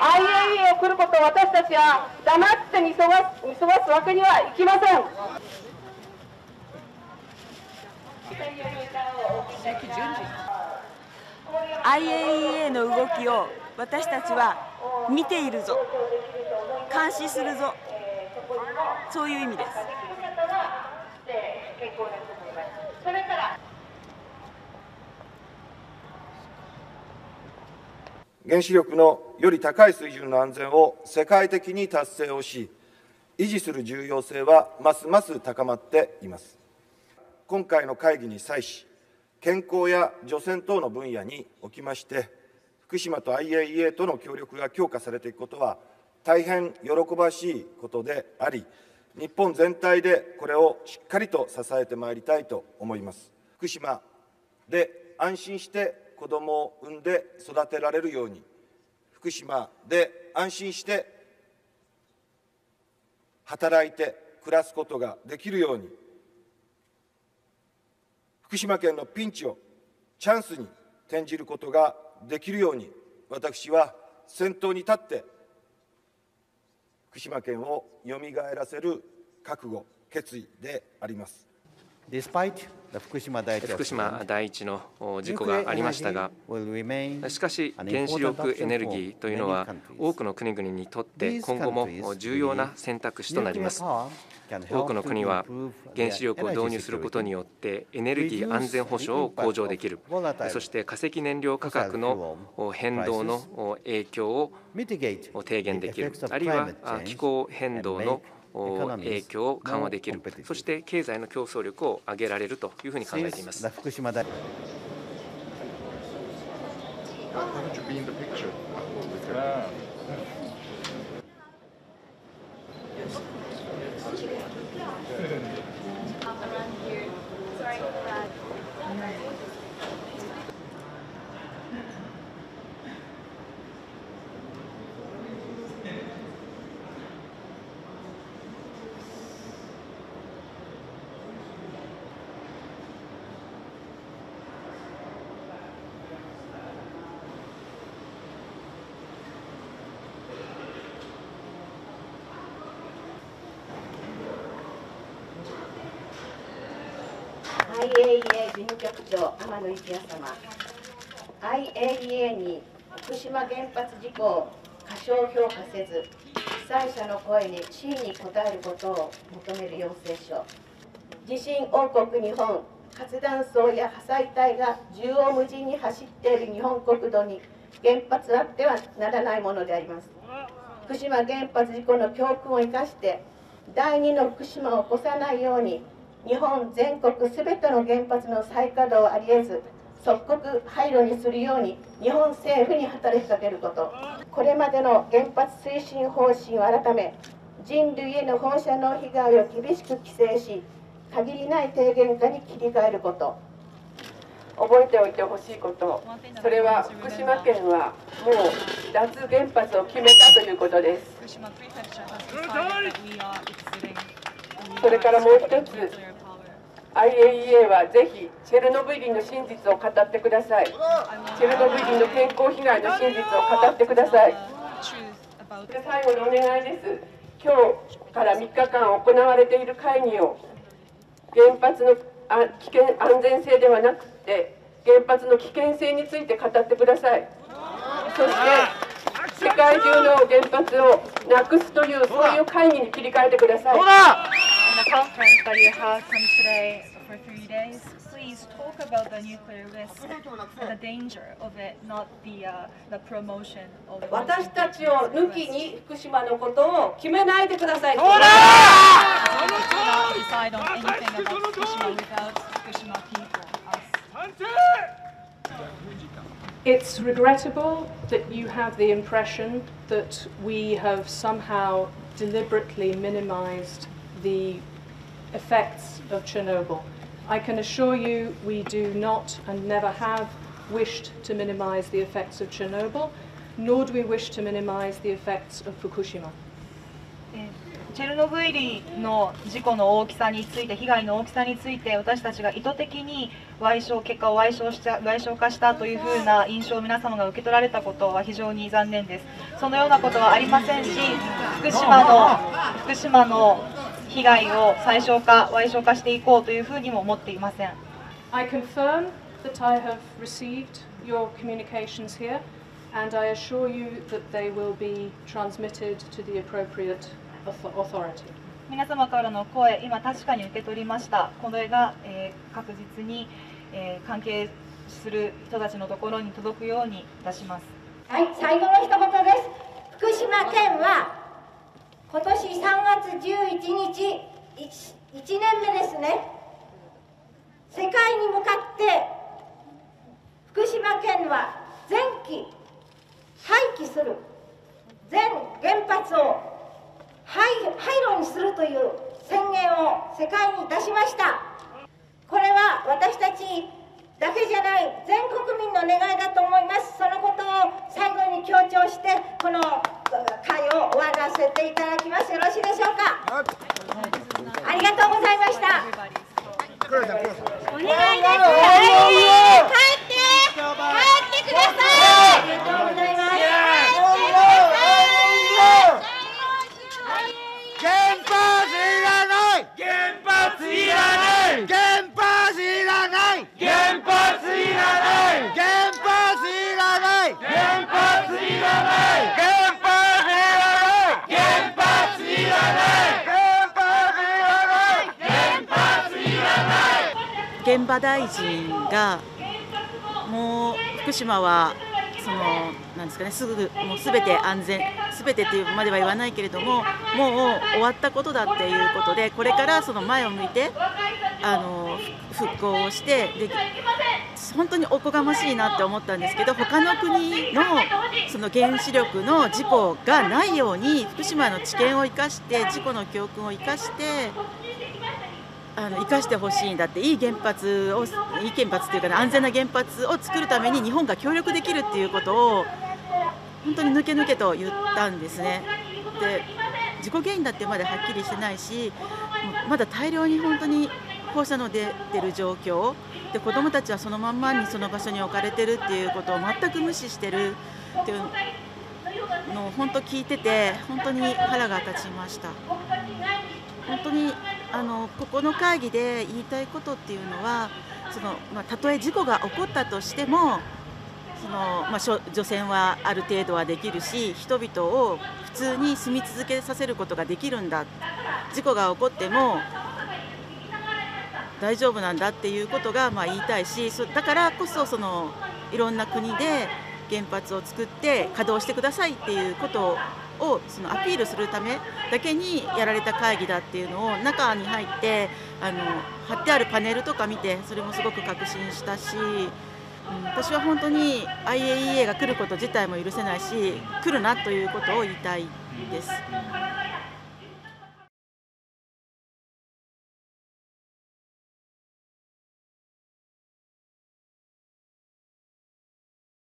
IAEA を来ることを私たちは黙って見過ごす見過ごすわけにはいきません。IAEA の動きを私たちは見ているぞ監視するぞそういう意味です。原子力のより高い水準の安全を世界的に達成をし、維持する重要性はますます高まっています。今回の会議に際し、健康や除染等の分野におきまして、福島と IAEA との協力が強化されていくことは、大変喜ばしいことであり、日本全体でこれをしっかりと支えてまいりたいと思います。福島で安心して子どもを産んで育てられるように、福島で安心して働いて暮らすことができるように、福島県のピンチをチャンスに転じることができるように、私は先頭に立って、福島県をよみがえらせる覚悟、決意であります。Despite the 福島第一福島第一の事故がありましたが、しかし原子力エネルギーというのは多くの国々にとって今後も重要な選択肢となります。多くの国は原子力を導入することによってエネルギー安全保障を向上できる、そして化石燃料価格の変動の影響を低減できる、あるいは気候変動の影響を緩和できる、そして経済の競争力を上げられるというふうに考えています。福島第 IAEA 事務局長天野幸也様。IAEA に福島原発事故を過小評価せず被災者の声に真に応えることを求める要請書。地震王国日本活断層や破砕帯が縦横無尽に走っている日本国土に原発あってはならないものであります。福島原発事故の教訓を生かして第二の福島を起こさないように日本全国すべての原発の再稼働ありえず即刻廃炉にするように日本政府に働きかけること。これまでの原発推進方針を改め人類への放射能被害を厳しく規制し限りない低減化に切り替えること。覚えておいてほしいこと。それは福島県はもう脱原発を決めたということですそれからもう一つ IAEA はぜひチェルノブイリの真実を語ってください。チェルノブイリの健康被害の真実を語ってください。で最後にお願いです。今日から3日間行われている会議を原発の危険安全性ではなくて原発の危険性について語ってください。そして世界中の原発をなくすというそういう会議に切り替えてください。conference that you have from today for three days, please talk about the nuclear risk and the danger of it, not the, uh, the promotion of it. 私たちを抜きに福島のことを決めないでください。 We cannot decide on anything about Fukushima without Fukushima people, us. It's regrettable that you have the impression that we have somehow deliberately minimized the effects of Chernobyl. I can assure you we do not and never have wished to minimize the effects of Chernobyl, nor do we wish to minimize the effects of Fukushima. チェルノブイリの事故の大きさについて被害の大きさについて私たちが意図的に賠償結果を賠償した賠償化したというふうな印象を皆様が受け取られたことは非常に残念ですそのようなことはありませんし福島の福島の被害を最小化賠償化していこうというふうにも思っていません I confirm that I have received your communications here and I assure you that they will be transmitted to the appropriate authority. 皆様からの声、今確かに受け取りました。これが、えー、確実に、えー、関係する人たちのところに届くようにいたします。はい、最後の一言です。福島県は今年3月11日 1, 1年目ですね。世界に向かって福島県は前期廃棄する。全原発を廃廃炉にするという宣言を世界に出しました。これは私たちだけじゃない全国民の願いだと思います。そのことを最後に強調してこのっていただきます。よろしいでしょうかありがとうございましたお願いです帰って帰ってくださいありがとうございます現場大臣がもう福島はそのなんですかねすぐもうすべて安全すべてというまでは言わないけれどももう終わったことだっていうことでこれからその前を向いてあの復興をしてで本当におこがましいなって思ったんですけど他の国のその原子力の事故がないように福島の知見を生かして事故の教訓を生かしてあの生かしてほしいんだっていい原発をいい原発っていうか、ね、安全な原発を作るために日本が協力できるっていうことを本当に抜け抜けと言ったんですね。で事故原因だってまだはっきりしてないしまだ大量に本当に放射能出てる状況で子どもたちはそのまんまにその場所に置かれてるっていうことを全く無視してるっていうのを本当聞いてて本当に腹が立ちました。本当にあのここの会議で言いたいことっていうのはその、まあ、たとえ事故が起こったとしてもその、まあ、除染はある程度はできるし人々を普通に住み続けさせることができるんだ。事故が起こっても大丈夫なんだっていうことがまあ言いたいしだからこそそのいろんな国で原発を作って稼働してくださいっていうことををそのアピールするためだけにやられた会議だっていうのを中に入ってあの貼ってあるパネルとか見てそれもすごく確信したし、うん、私は本当に IAEA が来ること自体も許せないし来るなということを言いたいです。